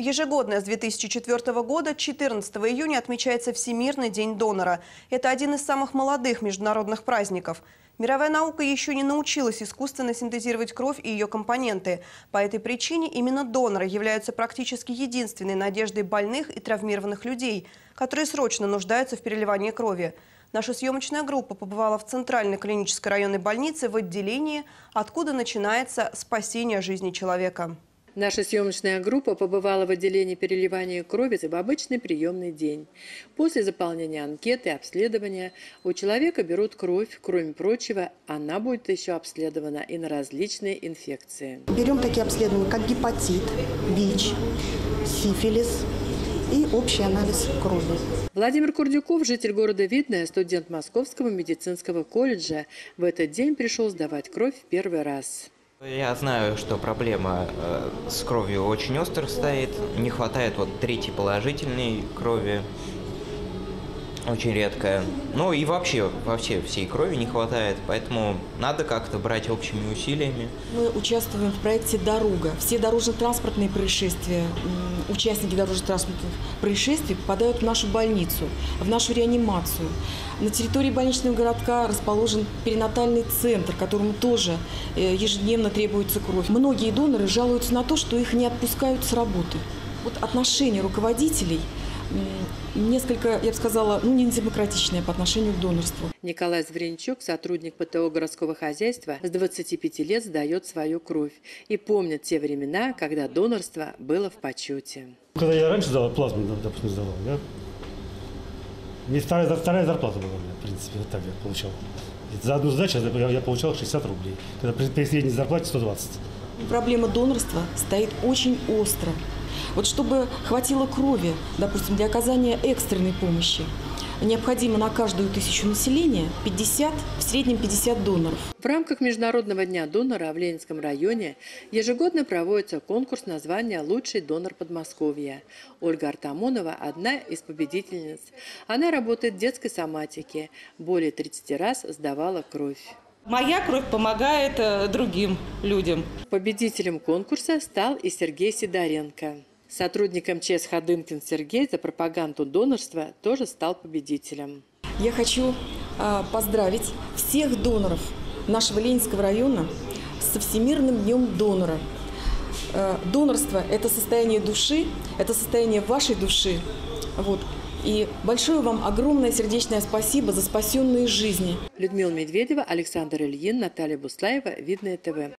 Ежегодно с 2004 года 14 июня отмечается Всемирный день донора. Это один из самых молодых международных праздников. Мировая наука еще не научилась искусственно синтезировать кровь и ее компоненты. По этой причине именно доноры являются практически единственной надеждой больных и травмированных людей, которые срочно нуждаются в переливании крови. Наша съемочная группа побывала в Центральной клинической районной больнице в отделении, откуда начинается спасение жизни человека. Наша съемочная группа побывала в отделении переливания крови в обычный приемный день. После заполнения анкеты и обследования у человека берут кровь. Кроме прочего, она будет еще обследована и на различные инфекции. Берем такие обследования, как гепатит, ВИЧ, сифилис и общий анализ крови. Владимир Курдюков, житель города Видное, студент Московского медицинского колледжа, в этот день пришел сдавать кровь в первый раз. Я знаю, что проблема э, с кровью очень остро стоит. Не хватает вот третьей положительной крови. Очень редкая. Ну и вообще, вообще всей крови не хватает, поэтому надо как-то брать общими усилиями. Мы участвуем в проекте «Дорога». Все дорожно-транспортные происшествия, участники дорожно-транспортных происшествий попадают в нашу больницу, в нашу реанимацию. На территории больничного городка расположен перинатальный центр, которому тоже э, ежедневно требуется кровь. Многие доноры жалуются на то, что их не отпускают с работы. Вот отношение руководителей – несколько, я бы сказала, ну, не демократичное по отношению к донорству. Николай Звренчук, сотрудник ПТО городского хозяйства, с 25 лет сдает свою кровь и помнит те времена, когда донорство было в почете. Когда я раньше сдавал, плазму, допустим, сдавал, да? Мне вторая, вторая зарплата была, в принципе, вот так я получал. За одну сдачу я, я получал 60 рублей, когда при, при средней зарплате 120. Проблема донорства стоит очень остро. Вот чтобы хватило крови, допустим, для оказания экстренной помощи, необходимо на каждую тысячу населения 50, в среднем 50 доноров. В рамках Международного дня донора в Ленинском районе ежегодно проводится конкурс названия «Лучший донор Подмосковья». Ольга Артамонова – одна из победительниц. Она работает в детской соматике. Более 30 раз сдавала кровь. Моя кровь помогает э, другим людям. Победителем конкурса стал и Сергей Сидоренко. Сотрудник МЧС Ходынкин Сергей за пропаганду донорства тоже стал победителем. Я хочу э, поздравить всех доноров нашего Ленинского района со Всемирным днем донора. Э, донорство – это состояние души, это состояние вашей души. Вот. И большое вам огромное сердечное спасибо за спасенные жизни. Людмила Медведева, Александр Ильин, Наталья Буслаева, Видное ТВ.